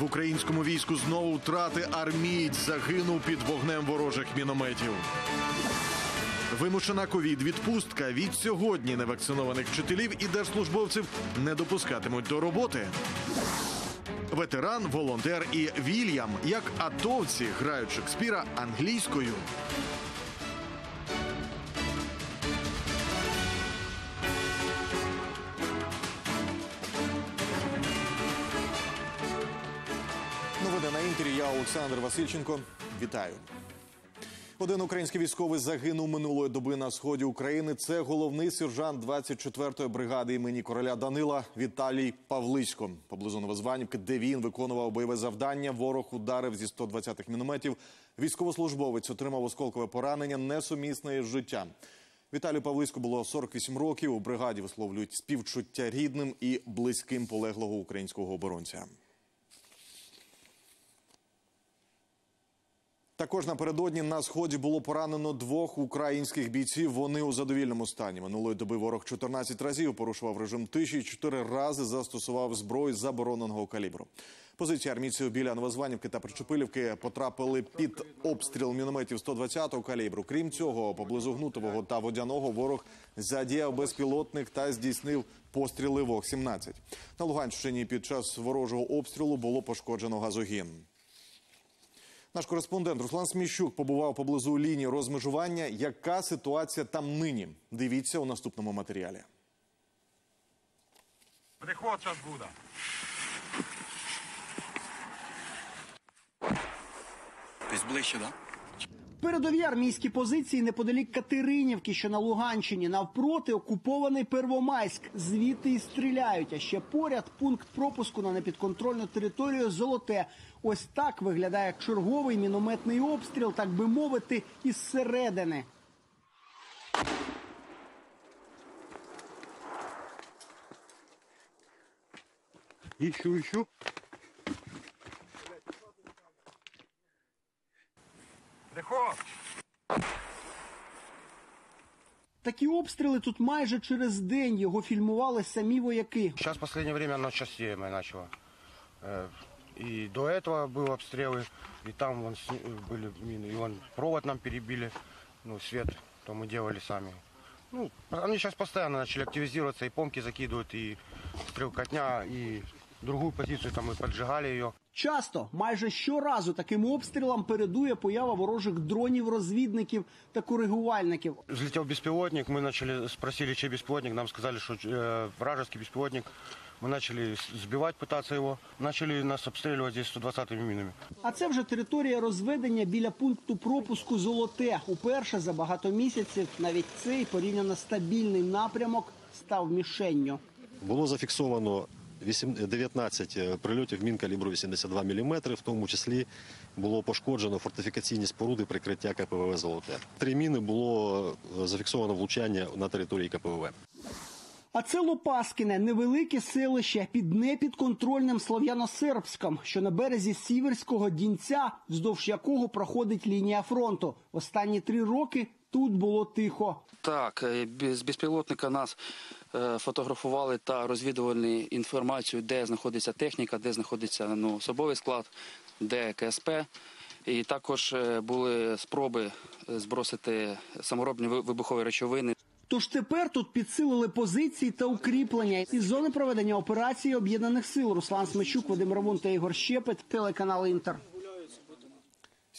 В українському війську знову втрати армієць загинув під вогнем ворожих мінометів. Вимушена ковід відпустка від сьогодні невакцинованих вчителів і держслужбовців не допускатимуть до роботи. Ветеран, волонтер і Вільям, як атовці грають Шекспіра англійською. Олександр Васильченко. Вітаю. Один український військовий загинув минулої доби на сході України. Це головний сержант 24-ї бригади імені короля Данила Віталій Павлисько. Поблизу Новозванівки, де він виконував бойове завдання. Ворог ударив зі 120-х мінометів. Військовослужбовець отримав осколкове поранення, несумісне із життям. Віталію Павлиську було 48 років. У бригаді висловлюють співчуття рідним і близьким полеглого українського оборонця. Також напередодні на сході було поранено двох українських бійців. Вони у задовільному стані. Минулої доби ворог 14 разів порушував режим тиші і 4 рази застосував зброю забороненого калібру. Позиції армійців біля Новозванівки та Причепилівки потрапили під обстріл мінометів 120-го калібру. Крім цього, поблизу Гнутового та Водяного ворог задіяв безпілотник та здійснив постріли ВОГ-17. На Луганщині під час ворожого обстрілу було пошкоджено газогін. Наш кореспондент Руслан Сміщук побував поблизу лінії розмежування. Яка ситуація там нині? Дивіться у наступному матеріалі. Приход зараз буде. Десь ближче, так? Да? Передові армійські позиції неподалік Катеринівки, що на Луганщині, навпроти окупований Первомайськ. Звідти і стріляють. А ще поряд пункт пропуску на непідконтрольну територію Золоте. Ось так виглядає черговий мінометний обстріл, так би мовити, із середини. Іщу, іщу. Приход. Такі обстріли тут майже через день. Його фільмували самі вояки. Сейчас в последнее время оно частее начало. Э, И до этого были обстрелы, и там вон сни- были мины, и вон провод нам перебили, ну, свет, то мы делали сами. Ну, они сейчас постоянно начали активизироваться, и помки закидывают, и стрелкотня, и другую позицию там мы поджигали ее. Часто, майже щоразу таким обстрілам передує поява ворожих дронів, розвідників та коригувальників. Взлетел беспилотник, мы начали, спросили, чей беспилотник, нам сказали, что э, вражеский беспилотник. Мы начали с- сбивать, пытаться его, начали нас обстреливать здесь 120-ми минами. А це вже територія розведення біля пункту пропуску Золоте. Уперше за багато місяців навіть цей порівняно стабільний напрямок став мішенню. Було зафіксовано вісім- 19 прильотів мін калібру 82 мм, в тому числі було пошкоджено фортифікаційні споруди прикриття КПВВ «Золоте». Три міни було е, зафіксовано влучання на території КПВВ. А це Лопаскине, невелике селище під непідконтрольним Слов'яно-Сербськом, що на березі Сіверського дінця, вздовж якого проходить лінія фронту. Останні три роки тут було тихо. Так, е, з безпілотника нас е, фотографували та розвідували інформацію, де знаходиться техніка, де знаходиться ну, особовий склад, де КСП. І також е, були спроби збросити саморобні вибухові речовини. Тож тепер тут підсилили позиції та укріплення із зони проведення операції об'єднаних сил. Руслан Смичук, Вадим Равун та Ігор Щепет, телеканал Інтер.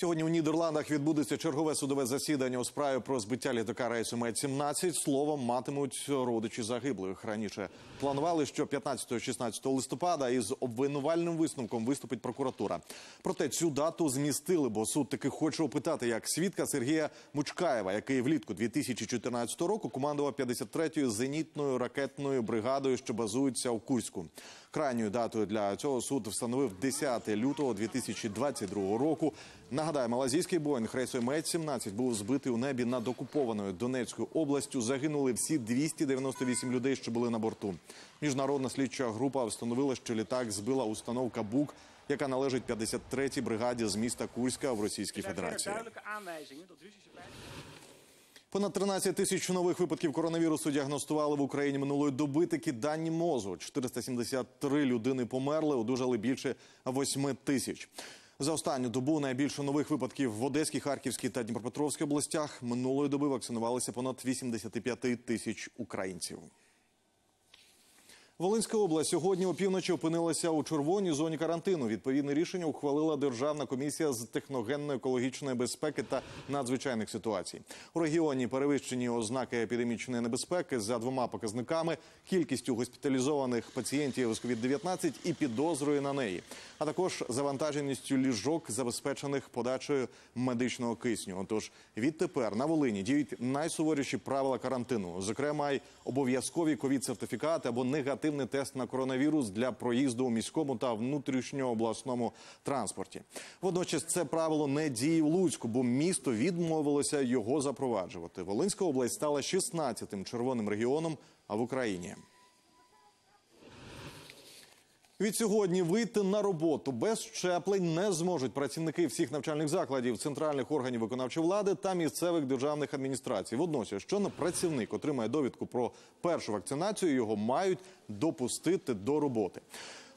Сьогодні у Нідерландах відбудеться чергове судове засідання у справі про збиття літака рейсу Мет-17. Словом матимуть родичі загиблих. Раніше планували, що 15-16 листопада із обвинувальним висновком виступить прокуратура. Проте цю дату змістили, бо суд таки хоче опитати як свідка Сергія Мучкаєва, який влітку 2014 року командував 53-ю зенітною ракетною бригадою, що базується у Курську. Крайньою датою для цього суд встановив 10 лютого 2022 року. Нагадаю, малазійський боїнг рейсу Мет-17 був збитий у небі над окупованою Донецькою областю. Загинули всі 298 людей, що були на борту. Міжнародна слідча група встановила, що літак збила установка БУК, яка належить 53-й бригаді з міста Курська в Російській Федерації. Понад 13 тисяч нових випадків коронавірусу діагностували в Україні минулої доби. Такі дані МОЗу. 473 людини померли, одужали більше 8 тисяч. За останню добу найбільше нових випадків в Одеській, Харківській та Дніпропетровській областях. Минулої доби вакцинувалися понад 85 тисяч українців. Волинська область сьогодні опівночі опинилася у червоній зоні карантину. Відповідне рішення ухвалила Державна комісія з техногенно-екологічної безпеки та надзвичайних ситуацій. У регіоні перевищені ознаки епідемічної небезпеки за двома показниками: кількістю госпіталізованих пацієнтів з COVID-19 і підозрою на неї, а також завантаженістю ліжок, забезпечених подачею медичного кисню. Отож, відтепер на Волині діють найсуворіші правила карантину, зокрема й обов'язкові ковід-сертифікати або негативний тест на коронавірус для проїзду у міському та внутрішньообласному транспорті. Водночас це правило не діє в Луцьку, бо місто відмовилося його запроваджувати. Волинська область стала 16-тим червоним регіоном А в Україні. Від сьогодні вийти на роботу без щеплень не зможуть працівники всіх навчальних закладів, центральних органів виконавчої влади та місцевих державних адміністрацій. Водночас, що на працівник отримає довідку про першу вакцинацію, його мають допустити до роботи.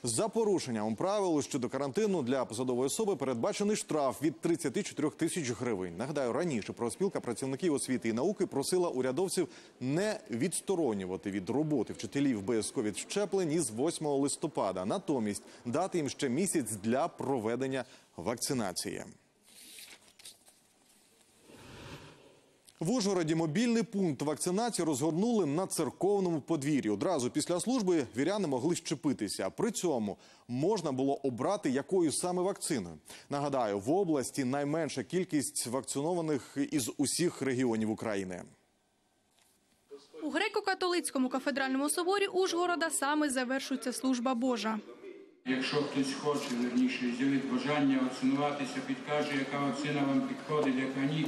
За порушенням правил щодо карантину для посадової особи передбачений штраф від 34 тисяч гривень. Нагадаю, раніше профспілка працівників освіти і науки просила урядовців не відсторонювати від роботи вчителів без ковід щеплень із 8 листопада, натомість дати їм ще місяць для проведення вакцинації. В Ужгороді мобільний пункт вакцинації розгорнули на церковному подвір'ї. Одразу після служби віряни могли щепитися. При цьому можна було обрати якою саме вакциною. Нагадаю, в області найменша кількість вакцинованих із усіх регіонів України. У греко-католицькому кафедральному соборі Ужгорода саме завершується служба Божа. Якщо хтось хоче, верніше, з'явить бажання вакцинуватися, підкаже, яка вакцина вам підходить, яка ні.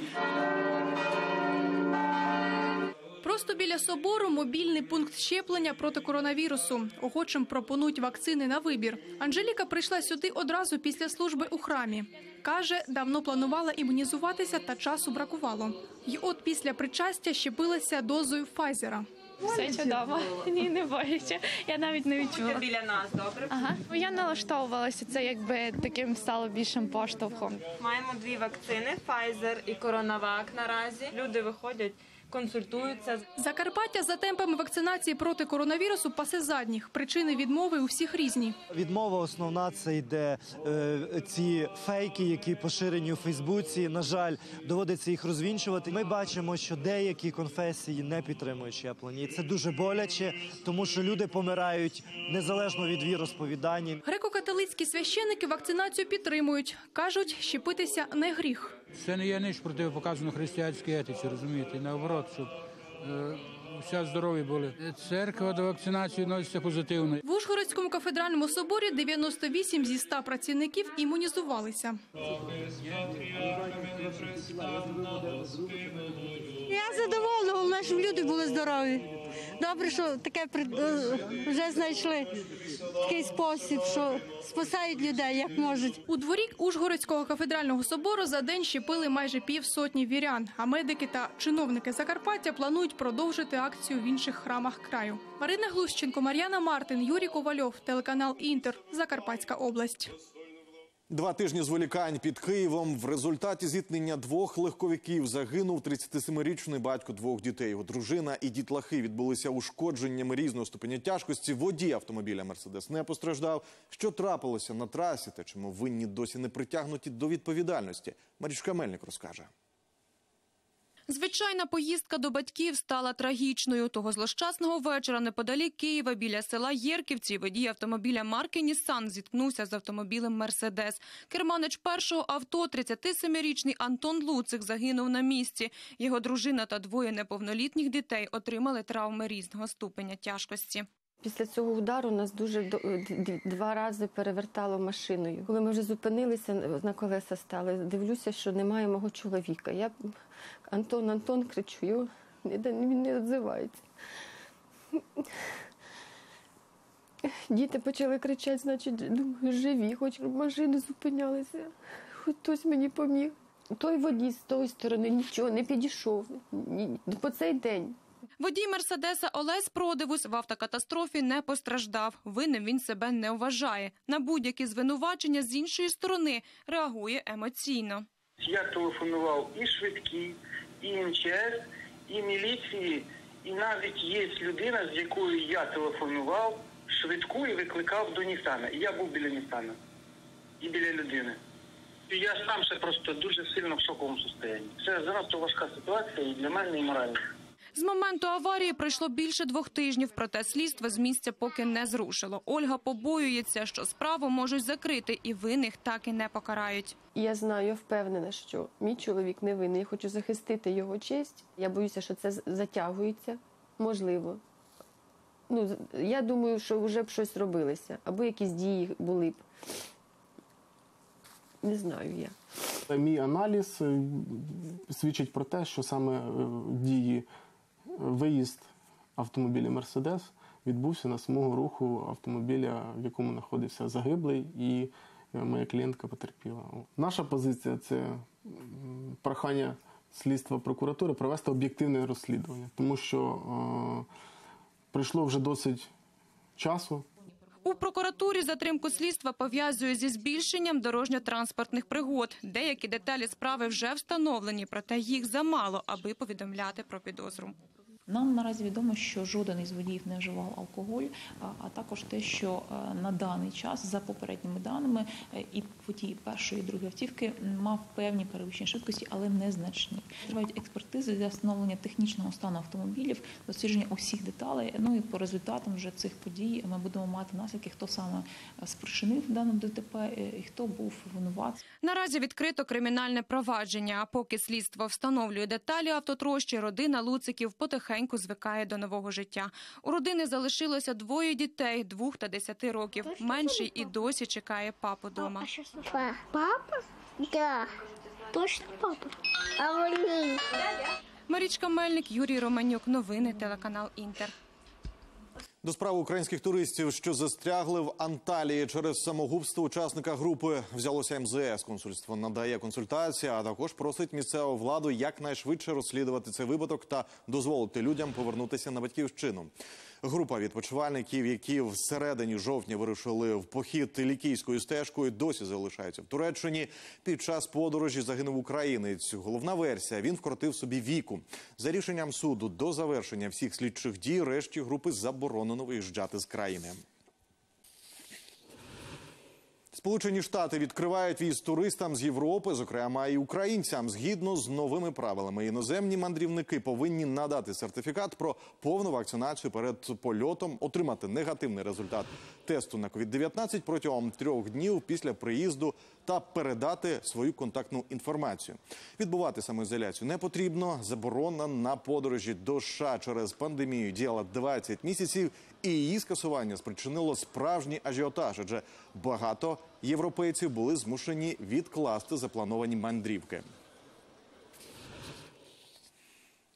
Просто біля собору мобільний пункт щеплення проти коронавірусу. Охочим пропонують вакцини на вибір. Анжеліка прийшла сюди одразу після служби у храмі. Каже, давно планувала імунізуватися, та часу бракувало. І от після причастя щепилася дозою Файзера. Все чудово. Ні, не боюся. Я навіть не відчула. біля нас, добре? Ага. Ну, Я налаштовувалася. Це якби таким стало більшим поштовхом. Маємо дві вакцини: Pfizer і CoronaVac наразі. Люди виходять, консультуються. Закарпаття за темпами вакцинації проти коронавірусу пасе задніх. Причини відмови у всіх різні. Відмова основна це йде е, ці фейки, які поширені у Фейсбуці. На жаль, доводиться їх розвінчувати. Ми бачимо, що деякі конфесії не підтримують щеплення, це дуже боляче, тому що люди помирають незалежно від віросповідання. Греко-католицькі священники вакцинацію підтримують. кажуть, щепитися не гріх. Це не є ніч протипоказано християнській етиці, розумієте? Наоборот, щоб е, вся здорові були. Церква до вакцинації відноситься позитивно. В Ужгородському кафедральному соборі 98 зі 100 працівників імунізувалися. Я задоволена, головне, щоб люди були здорові. Добре, що таке е, вже знайшли такий спосіб, що спасають людей як можуть. У дворі Ужгородського кафедрального собору за день щепили майже півсотні вірян. А медики та чиновники Закарпаття планують продовжити акцію в інших храмах краю. Марина Глущенко, Мар'яна Мартин, Юрій Ковальов, телеканал Інтер, Закарпатська область. Два тижні зволікань під Києвом. В результаті зіткнення двох легковиків загинув 37-річний батько двох дітей. Його дружина і дітлахи відбулися ушкодженнями різного ступеня тяжкості. Водій автомобіля Мерседес не постраждав. Що трапилося на трасі та чому винні досі не притягнуті до відповідальності? Марічка Мельник розкаже. Звичайна поїздка до батьків стала трагічною. Того злощасного вечора неподалік Києва біля села Єрківці водій автомобіля марки «Нісан» зіткнувся з автомобілем «Мерседес». Керманич першого авто, 37-річний Антон Луцик, загинув на місці. Його дружина та двоє неповнолітніх дітей отримали травми різного ступеня тяжкості. Після цього удару нас дуже два рази перевертало машиною. Коли ми вже зупинилися, на колеса стали, дивлюся, що немає мого чоловіка. Я Антон, Антон кричу, його він не відзивається. Діти почали кричати, значить, думаю, живі, хоч машини зупинялися, хоч хтось мені поміг. Той водій з тої сторони нічого не підійшов. По цей день. Водій Мерседеса Олесь Продивус в автокатастрофі не постраждав. Винним він себе не вважає. На будь-які звинувачення з іншої сторони реагує емоційно. Я телефонував і швидкі, і МЧС, і міліції, і навіть є людина, з якою я телефонував швидку і викликав до Нісана. Я був біля Нісана і біля людини. Я сам ще просто дуже сильно в шоковому стані. Це занадто важка ситуація і для мене, і морально. З моменту аварії пройшло більше двох тижнів, проте слідство з місця поки не зрушило. Ольга побоюється, що справу можуть закрити і винних так і не покарають. Я знаю, я впевнена, що мій чоловік не винний. Я хочу захистити його честь. Я боюся, що це затягується. Можливо. Ну, з- я думаю, що вже б щось робилося, або якісь дії були б. Не знаю я. Мій аналіз е, свідчить про те, що саме е, дії виїзд автомобіля Мерседес відбувся на смугу руху автомобіля, в якому знаходився загиблий, і е, моя клієнтка потерпіла. Наша позиція це прохання слідства прокуратури провести об'єктивне розслідування, тому що е, пройшло вже досить часу. У прокуратурі затримку слідства пов'язують зі збільшенням дорожньо-транспортних пригод. Деякі деталі справи вже встановлені, проте їх замало, аби повідомляти про підозру. Нам наразі відомо, що жоден із водіїв не вживав алкоголь, а також те, що е, на даний час, за попередніми даними, е, і водій першої і другої автівки мав певні перевищення швидкості, але незначні. Тривають експертизи для встановлення технічного стану автомобілів, дослідження усіх деталей. Ну і по результатам вже цих подій ми будемо мати наслідки, хто саме е, спричинив дане ДТП і хто був винуватцем. Наразі відкрито кримінальне провадження. А поки слідство встановлює деталі автотрощі, родина Луциків потихеньку звикає до нового життя. У родини залишилося двоє дітей двох та десяти років. Менший і досі чекає папу дома. Папа? Да. Точно папа. А вони? Марічка Мельник, Юрій Романюк. Новини телеканал Інтер. До справи українських туристів, що застрягли в Анталії через самогубство учасника групи, взялося МЗС. Консульство надає консультації, а також просить місцеву владу якнайшвидше розслідувати цей випадок та дозволити людям повернутися на батьківщину. Група відпочивальників, які в середині жовтня вирушили в похід лікійською стежкою, досі залишаються в Туреччині. Під час подорожі загинув українець. Головна версія він вкоротив собі віку. За рішенням суду до завершення всіх слідчих дій решті групи заборонено виїжджати з країни. Сполучені Штати відкривають віз туристам з Європи, зокрема і українцям. Згідно з новими правилами, іноземні мандрівники повинні надати сертифікат про повну вакцинацію перед польотом, отримати негативний результат тесту на COVID-19 протягом трьох днів після приїзду та передати свою контактну інформацію. Відбувати самоізоляцію не потрібно. Заборона на подорожі до США через пандемію діяла 20 місяців, і її скасування спричинило справжній ажіотаж, адже багато європейців були змушені відкласти заплановані мандрівки.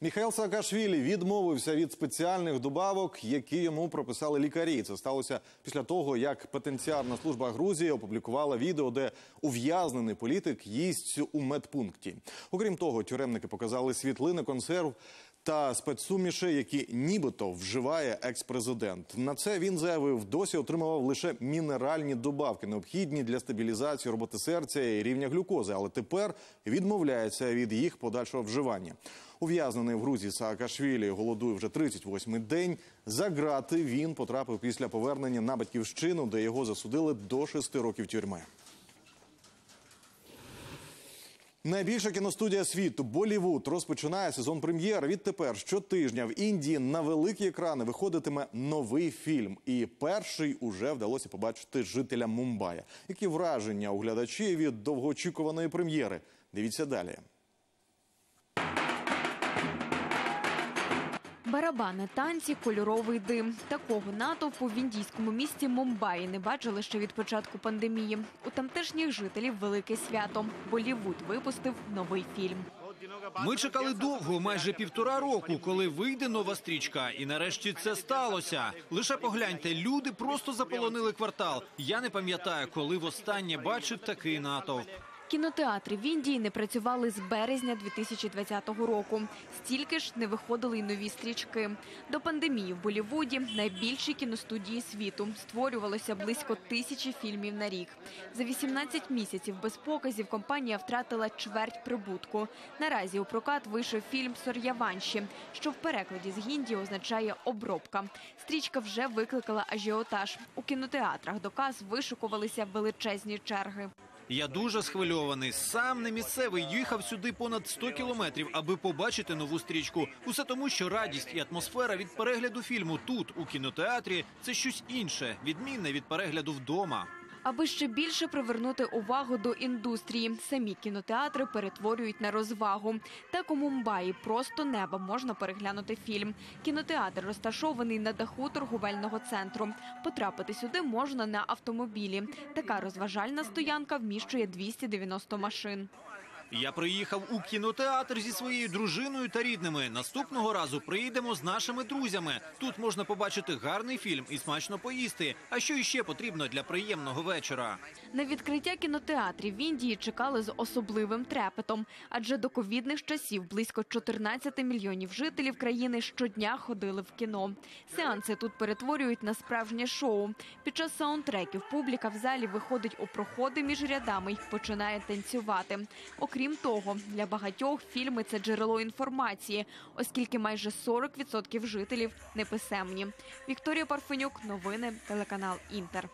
Міхайл Саакашвілі відмовився від спеціальних добавок, які йому прописали лікарі. Це сталося після того, як петенціарна служба Грузії опублікувала відео, де ув'язнений політик їсть у медпункті. Окрім того, тюремники показали світлини консерв. Та спецсуміші, які нібито вживає екс-президент. На це він заявив, досі отримував лише мінеральні добавки, необхідні для стабілізації роботи серця і рівня глюкози, але тепер відмовляється від їх подальшого вживання. Ув'язнений в Грузії Саакашвілі голодує вже 38-й день. За грати він потрапив після повернення на батьківщину, де його засудили до 6 років тюрми. Найбільша кіностудія світу Болівуд розпочинає сезон прем'єр. Відтепер щотижня в Індії на великі екрани виходитиме новий фільм. І перший уже вдалося побачити жителям Мумбая. Які враження у глядачів від довгоочікуваної прем'єри? Дивіться далі. Барабани, танці, кольоровий дим. Такого натовпу в індійському місті Мумбаї не бачили ще від початку пандемії. У тамтешніх жителів велике свято. Болівуд випустив новий фільм. Ми чекали довго, майже півтора року, коли вийде нова стрічка, і нарешті це сталося. Лише погляньте, люди просто заполонили квартал. Я не пам'ятаю, коли востаннє бачив такий натовп. Кінотеатри в Індії не працювали з березня 2020 року. Стільки ж не виходили й нові стрічки. До пандемії в Болівуді найбільші кіностудії світу створювалося близько тисячі фільмів на рік. За 18 місяців без показів компанія втратила чверть прибутку. Наразі у прокат вийшов фільм Сор'яванші, що в перекладі з гінді означає обробка. Стрічка вже викликала ажіотаж. У кінотеатрах до каз вишукувалися величезні черги. Я дуже схвильований. Сам не місцевий їхав сюди понад 100 кілометрів, аби побачити нову стрічку. Усе тому, що радість і атмосфера від перегляду фільму тут, у кінотеатрі, це щось інше, відмінне від перегляду вдома. Аби ще більше привернути увагу до індустрії, самі кінотеатри перетворюють на розвагу. Так у Мумбаї просто неба можна переглянути фільм. Кінотеатр розташований на даху торговельного центру. Потрапити сюди можна на автомобілі. Така розважальна стоянка вміщує 290 машин. Я приїхав у кінотеатр зі своєю дружиною та рідними. Наступного разу приїдемо з нашими друзями. Тут можна побачити гарний фільм і смачно поїсти. А що іще потрібно для приємного вечора? На відкриття кінотеатрів в Індії чекали з особливим трепетом, адже до ковідних часів близько 14 мільйонів жителів країни щодня ходили в кіно. Сеанси тут перетворюють на справжнє шоу. Під час саундтреків публіка в залі виходить у проходи між рядами й починає танцювати. Окрім того, для багатьох фільми це джерело інформації, оскільки майже 40% жителів неписемні. Вікторія Парфенюк, новини, телеканал Інтер.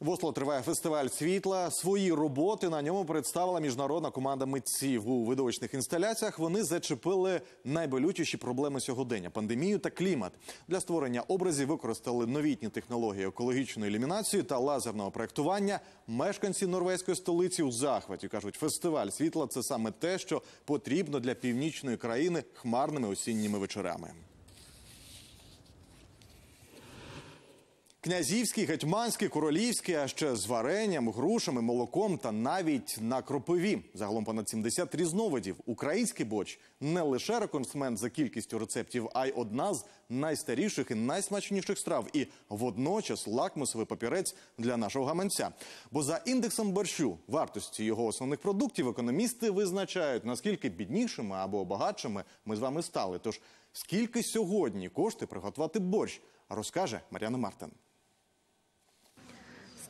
В Осло триває фестиваль світла. Свої роботи на ньому представила міжнародна команда митців. У видовищних інсталяціях вони зачепили найболючіші проблеми сьогодення пандемію та клімат. Для створення образів використали новітні технології екологічної ілюмінації та лазерного проектування. Мешканці норвезької столиці у захваті кажуть, фестиваль світла це саме те, що потрібно для північної країни хмарними осінніми вечорами. Князівський, гетьманський, королівський, а ще з варенням, грушами, молоком та навіть на кропиві. Загалом понад 70 різновидів. Український борщ не лише рекордсмен за кількістю рецептів, а й одна з найстаріших і найсмачніших страв. І водночас лакмусовий папірець для нашого гаманця. Бо за індексом борщу вартості його основних продуктів економісти визначають наскільки біднішими або багатшими ми з вами стали. Тож скільки сьогодні коштує приготувати борщ, розкаже Мар'яна Мартин.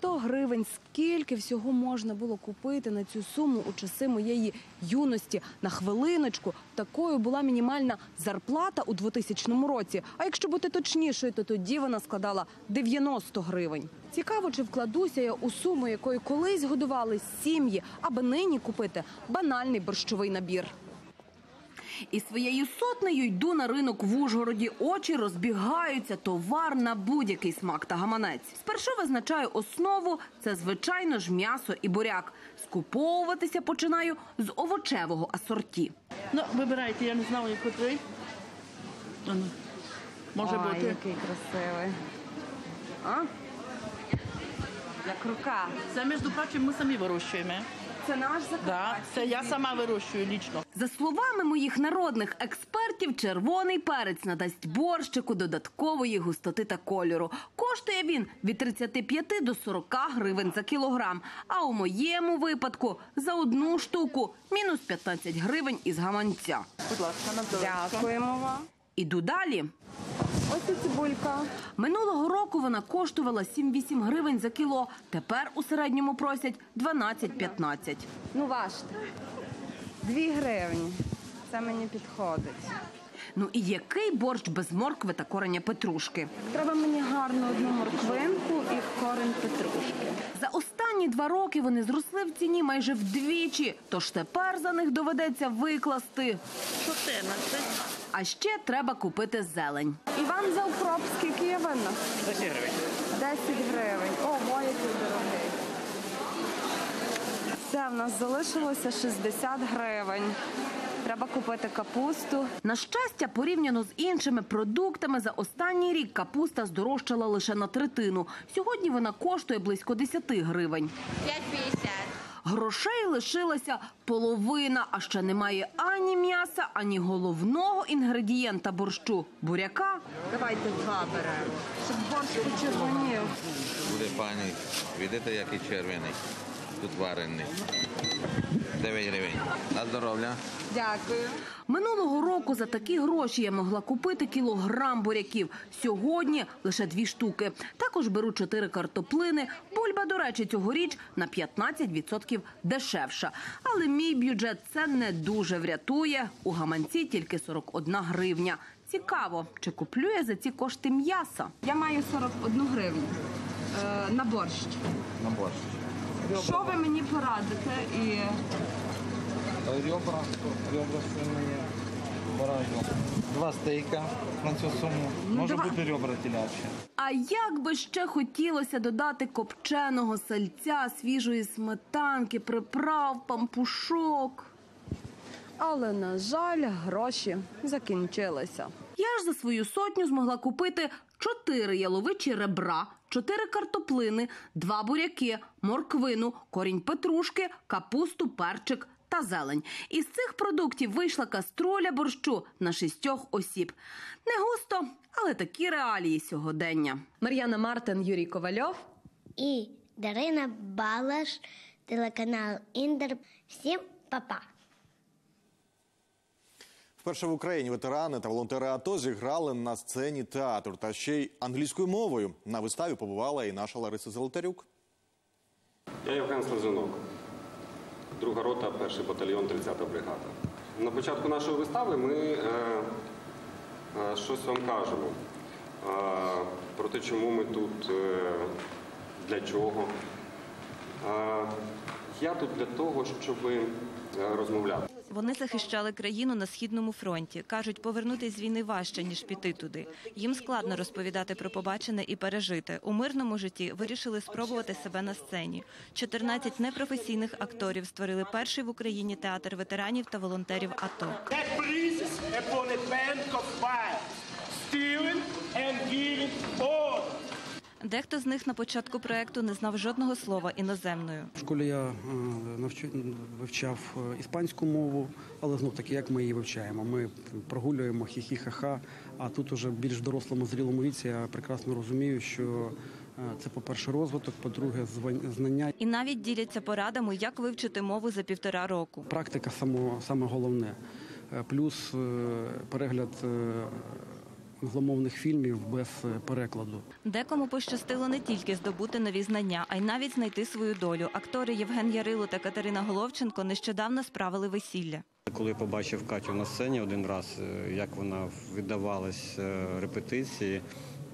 100 гривень. Скільки всього можна було купити на цю суму у часи моєї юності? На хвилиночку такою була мінімальна зарплата у 2000 році. А якщо бути точнішою, то тоді вона складала 90 гривень. Цікаво, чи вкладуся я у суму, якою колись годували сім'ї, аби нині купити банальний борщовий набір. І своєю сотнею йду на ринок в Ужгороді. Очі розбігаються. Товар на будь-який смак та гаманець. Спершу визначаю основу. Це звичайно ж м'ясо і буряк. Скуповуватися починаю з овочевого асорті. Ну, вибирайте, я не знаю, котрий. Ану, Може Ой, бути. який красивий. А? Як рука. Це, між прочим, ми самі вирощуємо. Це наш Да, це я сама вирощую лічно. За словами моїх народних експертів, червоний перець надасть борщику додаткової густоти та кольору. Коштує він від 35 до 40 гривень за кілограм. А у моєму випадку за одну штуку мінус 15 гривень із гаманця. Будь ласка, на. Дякуємо вам. Іду далі. Ось і цибулька. Минулого року вона коштувала 7-8 гривень за кіло. Тепер у середньому просять 12-15. Ну, важте. Дві гривні. Це мені підходить. Ну і який борщ без моркви та кореня петрушки? Треба мені гарно одну морквинку і корень петрушки. За останні два роки вони зросли в ціні майже вдвічі, тож тепер за них доведеться викласти. 14. А ще треба купити зелень. Іван за скільки є винна? 10 гривень. 10 гривень. Ого, який дорогий. Все, в нас залишилося 60 гривень. Треба купити капусту. На щастя, порівняно з іншими продуктами, за останній рік капуста здорожчала лише на третину. Сьогодні вона коштує близько 10 гривень. 5,50. Грошей лишилася половина, а ще немає ані м'яса, ані головного інгредієнта борщу буряка. Давайте два беремо, щоб борщ почервонів. Буде пані, видите, який червоний. тут варений. 9 гривень. На здоров'я. Дякую. Минулого року за такі гроші я могла купити кілограм буряків. Сьогодні лише дві штуки. Також беру чотири картоплини. Бульба, до речі, цьогоріч на 15% дешевша. Але мій бюджет це не дуже врятує. У гаманці тільки 41 гривня. Цікаво, чи куплю я за ці кошти м'яса? Я маю 41 гривню е, на борщ. На борщ. Що ви мені порадите? І Ребра, ребра свиные. Два стейка на цю суму. Ну, Може давай. бути ребра телячі. А як би ще хотілося додати копченого сальця, свіжої сметанки, приправ, пампушок. Але, на жаль, гроші закінчилися. Я ж за свою сотню змогла купити чотири яловичі ребра, чотири картоплини, два буряки, морквину, корінь петрушки, капусту, перчик та зелень. Із цих продуктів вийшла каструля борщу на шістьох осіб. Не густо, але такі реалії сьогодення. Мар'яна Мартин, Юрій Ковальов. І Дарина Балаш, телеканал Індер. Всім па-па. Вперше в Україні ветерани та волонтери АТО зіграли на сцені театру та ще й англійською мовою. На виставі побувала і наша Лариса Золотарюк. Я Євген Слезунок, друга рота, перший батальйон, 30-та бригада. На початку нашої вистави ми е, е, щось вам кажемо е, про те, чому ми тут, е, для чого. Е, я тут для того, щоб е, розмовляти. Вони захищали країну на східному фронті. кажуть, повернутись з війни важче ніж піти туди. Їм складно розповідати про побачене і пережити. У мирному житті вирішили спробувати себе на сцені. 14 непрофесійних акторів створили перший в Україні театр ветеранів та волонтерів АТО. stealing and giving order. Дехто з них на початку проекту не знав жодного слова іноземною. В школі я вивчав е, іспанську мову, але знов таки, як ми її вивчаємо? Ми прогулюємо хі-хі-ха-ха, а тут уже в більш дорослому зрілому віці я прекрасно розумію, що е, це, по-перше, розвиток, по-друге, знання. І навіть діляться порадами, як вивчити мову за півтора року. Практика само, саме головне. Е, Плюс перегляд англомовних фільмів без е, перекладу. Декому пощастило не тільки здобути нові знання, а й навіть знайти свою долю. Актори Євген Ярило та Катерина Головченко нещодавно справили весілля. Коли побачив Катю на сцені один раз, е, як вона віддавалась е, репетиції,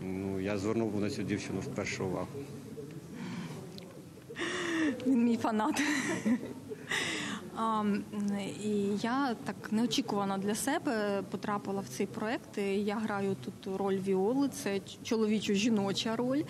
ну я звернув на цю дівчину вперше увагу. Він мій фанат. І я так неочікувано для себе потрапила в цей проект. Я граю тут роль Віоли, це чоловічо-жіноча роль.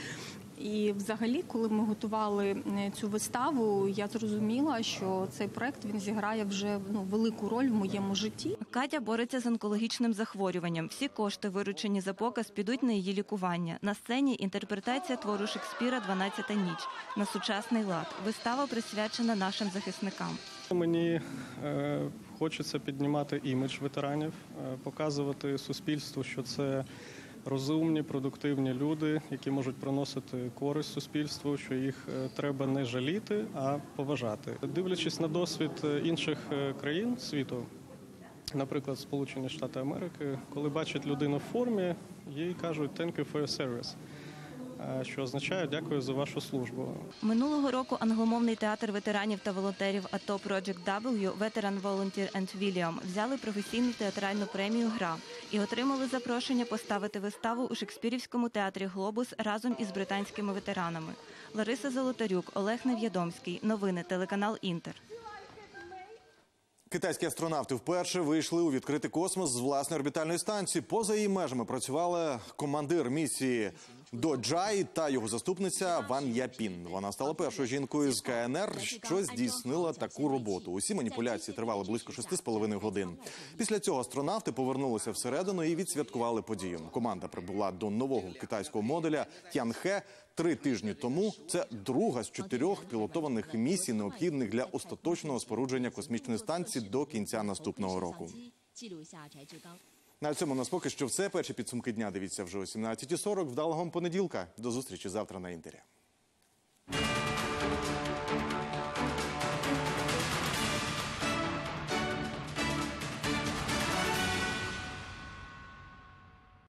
І взагалі, коли ми готували е, цю виставу, я зрозуміла, що цей проект він зіграє вже ну, велику роль в моєму житті. Катя бореться з онкологічним захворюванням. Всі кошти, виручені за показ, підуть на її лікування. На сцені інтерпретація твору Шекспіра «12 ніч» на сучасний лад. Вистава присвячена нашим захисникам. Мені е, хочеться піднімати імідж ветеранів, е, показувати суспільству, що це розумні, продуктивні люди, які можуть приносити користь суспільству, що їх е, треба не жаліти, а поважати. Дивлячись на досвід інших країн світу, наприклад, Сполучені Штати Америки, коли бачать людину в формі, їй кажуть «thank you for your service», що означає дякую за вашу службу. Минулого року англомовний театр ветеранів та волонтерів АТО Project W Veteran Volunteer and William взяли професійну театральну премію Гра і отримали запрошення поставити виставу у Шекспірівському театрі Глобус разом із британськими ветеранами. Лариса Золотарюк, Олег Нев'ядомський. Новини телеканал Інтер. Китайські астронавти вперше вийшли у відкритий космос з власної орбітальної станції. Поза її межами працювали командир місії До Джай та його заступниця Ван Япін. Вона стала першою жінкою з КНР, що здійснила таку роботу. Усі маніпуляції тривали близько шести з половиною годин. Після цього астронавти повернулися всередину і відсвяткували подію. Команда прибула до нового китайського модуля Тянхе три тижні тому. Це друга з чотирьох пілотованих місій, необхідних для остаточного спорудження космічної станції до кінця наступного року. На цьому у нас поки що все. Перші підсумки дня дивіться вже о 17.40. Вдалого понеділка. До зустрічі завтра на інтері.